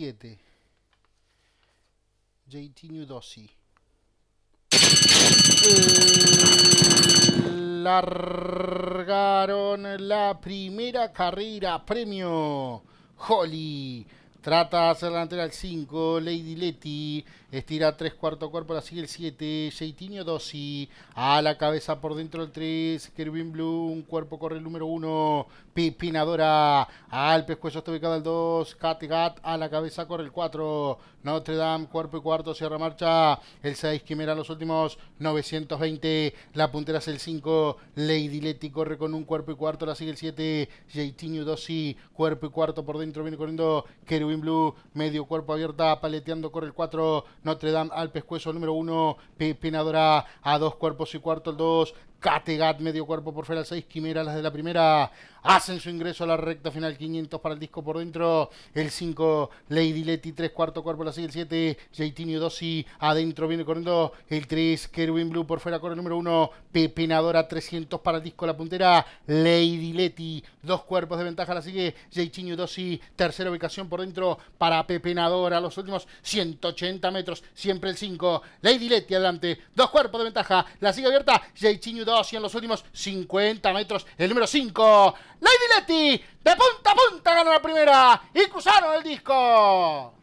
7. JT New Dossi. Largaron la primera carrera. Premio Holly. Trata de hacer la delantera al 5, Lady Letty, estira 3 cuarto cuerpo, la sigue el 7, Jaitinho Dossi, a la cabeza por dentro el 3, Kervin un cuerpo corre el número 1, Pipinadora, al pescuezo está ubicado el 2, Gat, a la cabeza corre el 4, Notre Dame, cuerpo y cuarto, cierra marcha, el 6, Quimera los últimos 920, la puntera es el 5, Lady Letty corre con un cuerpo y cuarto, la sigue el 7, Jaitinho Dossi, cuerpo y cuarto por dentro, viene corriendo Kervin Blue, medio cuerpo abierta, paleteando, corre el 4, Notre Dame al pescuezo, número 1, Pepinadora a dos cuerpos y cuarto el 2, Categat, medio cuerpo por fuera, 6 Quimera, las de la primera, hacen su ingreso a la recta final, 500 para el disco por dentro, el 5, Lady Letty, 3 cuarto cuerpo, la sigue el 7, Jaitinio Dossi, adentro viene corriendo el 3, Kerwin Blue por fuera, corre el número 1, Pepinadora, 300 para el disco, la puntera, Lady Letty, dos cuerpos de ventaja, la sigue Jaitinio Dossi, tercera ubicación por dentro para Pepinadora, los últimos 180 metros, siempre el 5, Lady Letty adelante, dos cuerpos de ventaja, la sigue abierta, Jaitinho y en los últimos 50 metros. El número 5, Lady Letty, de punta a punta ganó la primera y cruzaron el disco.